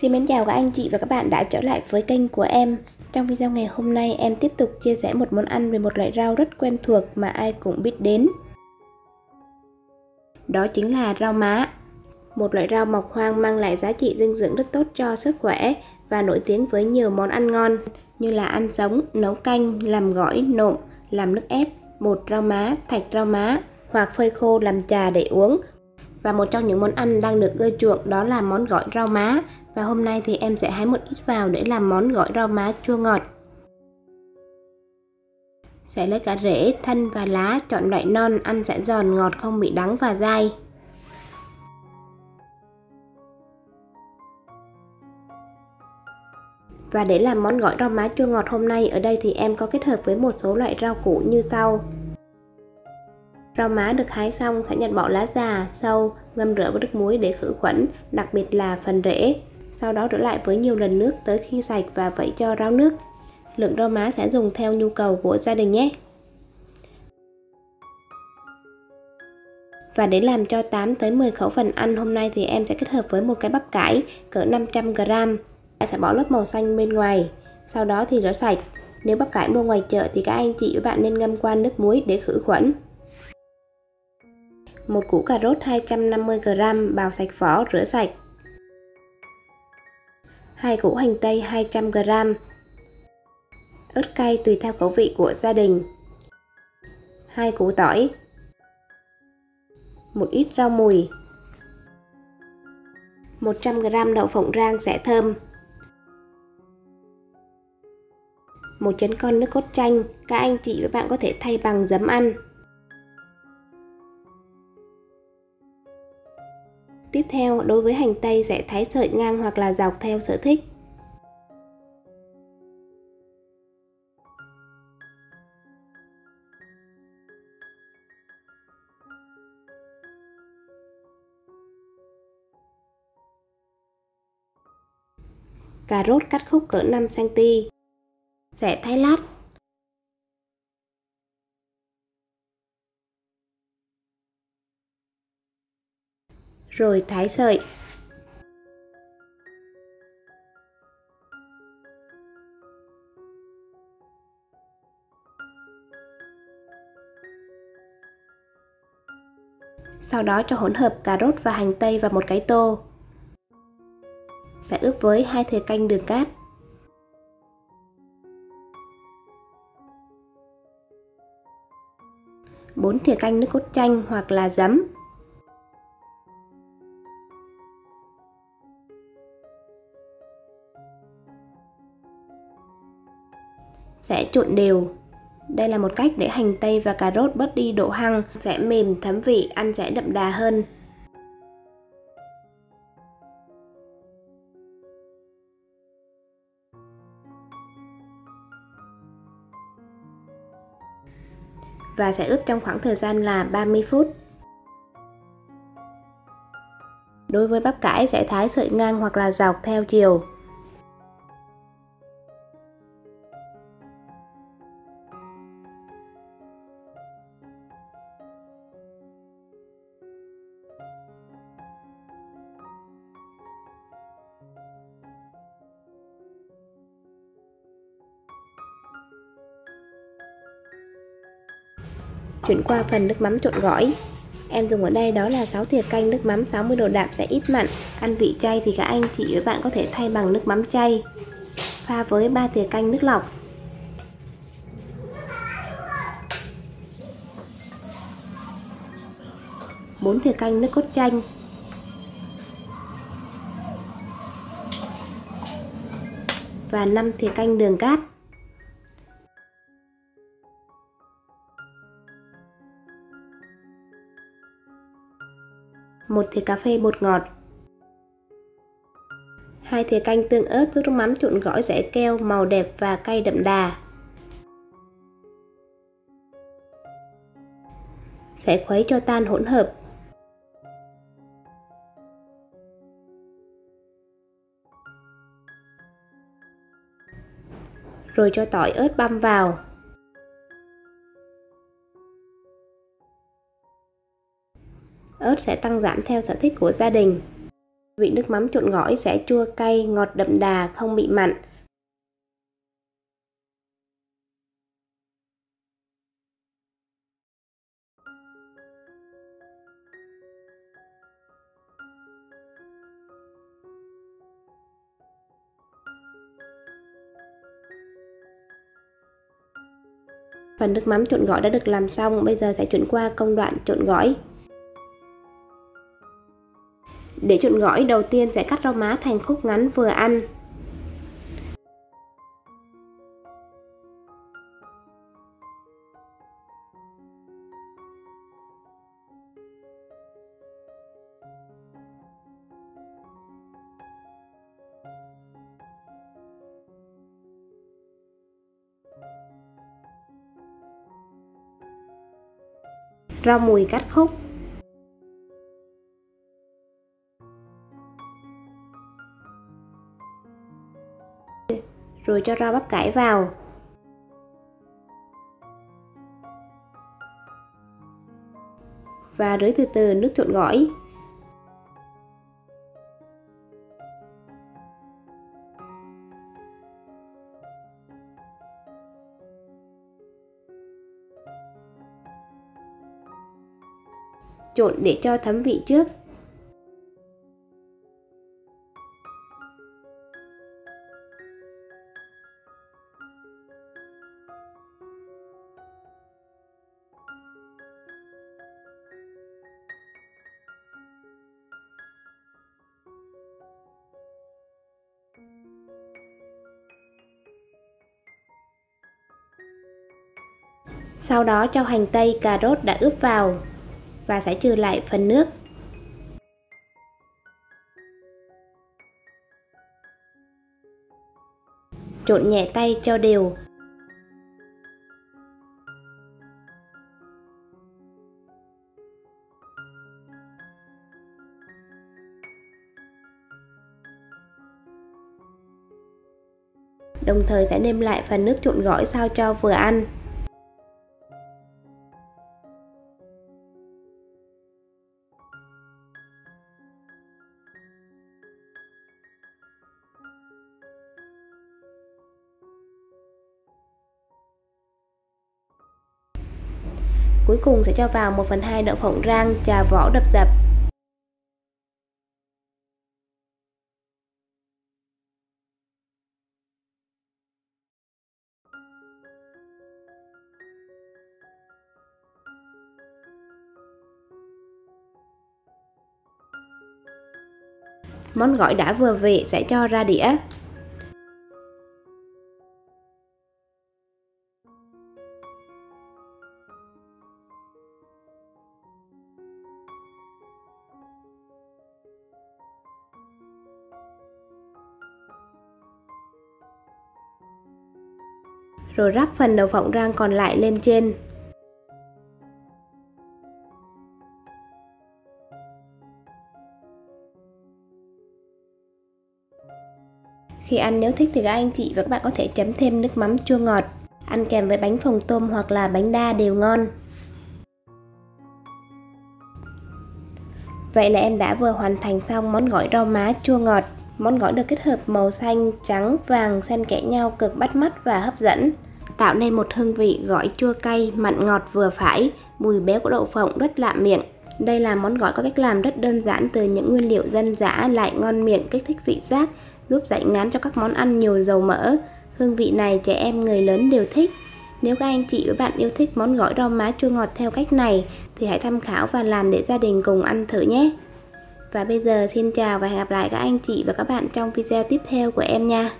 Xin mến chào các anh chị và các bạn đã trở lại với kênh của em. Trong video ngày hôm nay em tiếp tục chia sẻ một món ăn về một loại rau rất quen thuộc mà ai cũng biết đến. Đó chính là rau má. Một loại rau mọc hoang mang lại giá trị dinh dưỡng rất tốt cho sức khỏe và nổi tiếng với nhiều món ăn ngon như là ăn sống, nấu canh, làm gỏi, nộm, làm nước ép, bột rau má, thạch rau má hoặc phơi khô làm trà để uống. Và một trong những món ăn đang được ưa chuộng đó là món gỏi rau má và hôm nay thì em sẽ hái một ít vào để làm món gỏi rau má chua ngọt. Sẽ lấy cả rễ, thân và lá chọn loại non ăn sẽ giòn ngọt không bị đắng và dai. Và để làm món gỏi rau má chua ngọt hôm nay ở đây thì em có kết hợp với một số loại rau củ như sau. Rau má được hái xong sẽ nhặt bỏ lá già, sâu, ngâm rửa với nước muối để khử khuẩn, đặc biệt là phần rễ. Sau đó rửa lại với nhiều lần nước tới khi sạch và vẩy cho rau nước. Lượng rau má sẽ dùng theo nhu cầu của gia đình nhé. Và để làm cho 8 tới 10 khẩu phần ăn, hôm nay thì em sẽ kết hợp với một cái bắp cải cỡ 500g. Em sẽ bỏ lớp màu xanh bên ngoài. Sau đó thì rửa sạch. Nếu bắp cải mua ngoài chợ thì các anh chị và bạn nên ngâm qua nước muối để khử khuẩn một củ cà rốt 250g bào sạch vỏ, rửa sạch hai củ hành tây 200g ớt cay tùy theo khẩu vị của gia đình. Hai củ tỏi. Một ít rau mùi. 100g đậu phộng rang sẽ thơm. Một chén con nước cốt chanh. Các anh chị và bạn có thể thay bằng giấm ăn. Tiếp theo, đối với hành tây sẽ thái sợi ngang hoặc là dọc theo sở thích. Cà rốt cắt khúc cỡ 5cm. Sẽ thái lát rồi thái sợi. Sau đó cho hỗn hợp cà rốt và hành tây vào một cái tô. Sẽ ướp với hai thìa canh đường cát. bốn thìa canh nước cốt chanh hoặc là giấm trộn đều đây là một cách để hành tây và cà rốt bớt đi độ hăng, sẽ mềm, thấm vị, ăn sẽ đậm đà hơn và sẽ ướp trong khoảng thời gian là 30 phút. Đối với bắp cải sẽ thái sợi ngang hoặc là dọc theo chiều. Chuyển qua phần nước mắm trộn gỏi. Em dùng ở đây đó là 6 thìa canh nước mắm 60 độ đạm sẽ ít mặn. Ăn vị chay thì các anh chị với bạn có thể thay bằng nước mắm chay. Pha với 3 thìa canh nước lọc. Bốn thìa canh nước cốt chanh. Và 5 thìa canh đường cát. Một thìa cà phê bột ngọt. Hai thìa canh tương ớt giúp nước mắm trộn gỏi, rẻ keo, màu đẹp và cay đậm đà. Sẽ khuấy cho tan hỗn hợp. Rồi cho tỏi ớt băm vào. Ớt sẽ tăng giảm theo sở thích của gia đình Vị nước mắm trộn gỏi sẽ chua cay, ngọt đậm đà, không bị mặn. Phần nước mắm trộn gỏi đã được làm xong, bây giờ sẽ chuyển qua công đoạn trộn gỏi. Để trộn gỏi, đầu tiên sẽ cắt rau má thành khúc ngắn vừa ăn. Rau mùi cắt khúc rồi cho rau bắp cải vào. Và rưới từ từ nước trộn gỏi. Trộn để cho thấm vị trước. Sau đó cho hành tây, cà rốt đã ướp vào và sẽ trừ lại phần nước. Trộn nhẹ tay cho đều. Đồng thời sẽ nêm lại phần nước trộn gỏi sao cho vừa ăn. Cuối cùng sẽ cho vào 1 phần 2 đậu phộng rang trà vỏ đập dập. Món gỏi đã vừa vị sẽ cho ra đĩa. Rồi ráp phần đầu phộng rang còn lại lên trên. Khi ăn nếu thích thì các anh chị và các bạn có thể chấm thêm nước mắm chua ngọt, ăn kèm với bánh phồng tôm hoặc là bánh đa đều ngon. Vậy là em đã vừa hoàn thành xong món gỏi rau má chua ngọt. Món gỏi được kết hợp màu xanh, trắng, vàng xen kẽ nhau cực bắt mắt và hấp dẫn tạo nên một hương vị gỏi chua cay, mặn ngọt vừa phải, mùi béo của đậu phộng rất lạ miệng. Đây là món gỏi có cách làm rất đơn giản từ những nguyên liệu dân dã lại ngon miệng kích thích vị giác, giúp giải ngán cho các món ăn nhiều dầu mỡ. Hương vị này trẻ em người lớn đều thích. Nếu các anh chị và bạn yêu thích món gỏi rau má chua ngọt theo cách này thì hãy tham khảo và làm để gia đình cùng ăn thử nhé. Và bây giờ xin chào và hẹn gặp lại các anh chị và các bạn trong video tiếp theo của em nha.